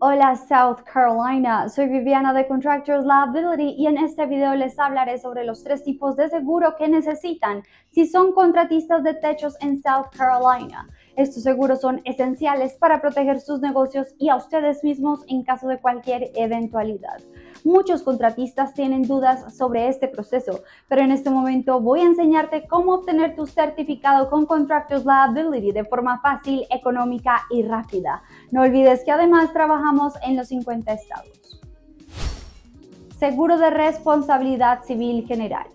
Hola South Carolina, soy Viviana de Contractors Liability y en este video les hablaré sobre los tres tipos de seguro que necesitan si son contratistas de techos en South Carolina. Estos seguros son esenciales para proteger sus negocios y a ustedes mismos en caso de cualquier eventualidad. Muchos contratistas tienen dudas sobre este proceso, pero en este momento voy a enseñarte cómo obtener tu certificado con Contractors Liability de forma fácil, económica y rápida. No olvides que además trabajamos en los 50 estados. Seguro de responsabilidad civil general.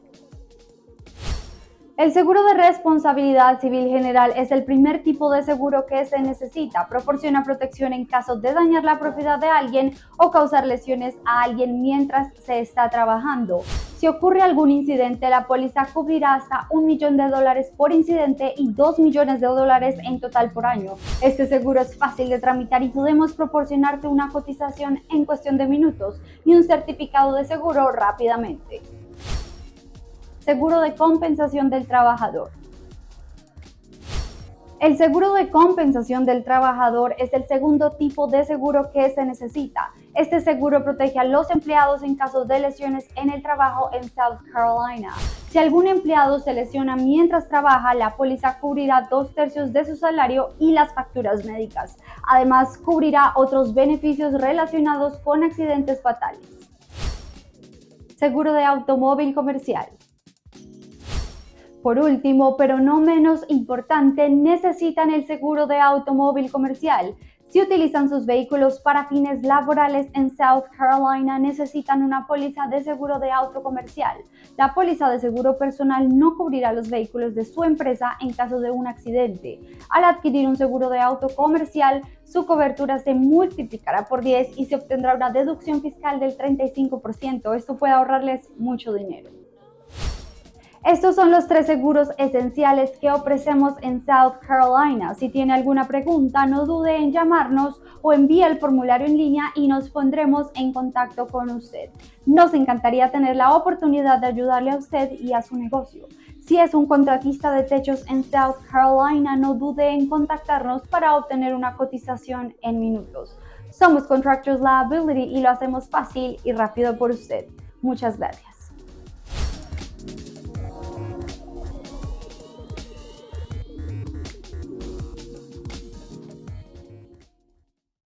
El seguro de responsabilidad civil general es el primer tipo de seguro que se necesita. Proporciona protección en caso de dañar la propiedad de alguien o causar lesiones a alguien mientras se está trabajando. Si ocurre algún incidente, la póliza cubrirá hasta un millón de dólares por incidente y dos millones de dólares en total por año. Este seguro es fácil de tramitar y podemos proporcionarte una cotización en cuestión de minutos y un certificado de seguro rápidamente. Seguro de compensación del trabajador. El seguro de compensación del trabajador es el segundo tipo de seguro que se necesita. Este seguro protege a los empleados en caso de lesiones en el trabajo en South Carolina. Si algún empleado se lesiona mientras trabaja, la póliza cubrirá dos tercios de su salario y las facturas médicas. Además, cubrirá otros beneficios relacionados con accidentes fatales. Seguro de automóvil comercial. Por último, pero no menos importante, necesitan el seguro de automóvil comercial. Si utilizan sus vehículos para fines laborales en South Carolina, necesitan una póliza de seguro de auto comercial. La póliza de seguro personal no cubrirá los vehículos de su empresa en caso de un accidente. Al adquirir un seguro de auto comercial, su cobertura se multiplicará por 10 y se obtendrá una deducción fiscal del 35%. Esto puede ahorrarles mucho dinero. Estos son los tres seguros esenciales que ofrecemos en South Carolina. Si tiene alguna pregunta, no dude en llamarnos o envíe el formulario en línea y nos pondremos en contacto con usted. Nos encantaría tener la oportunidad de ayudarle a usted y a su negocio. Si es un contratista de techos en South Carolina, no dude en contactarnos para obtener una cotización en minutos. Somos Contractors Liability y lo hacemos fácil y rápido por usted. Muchas gracias.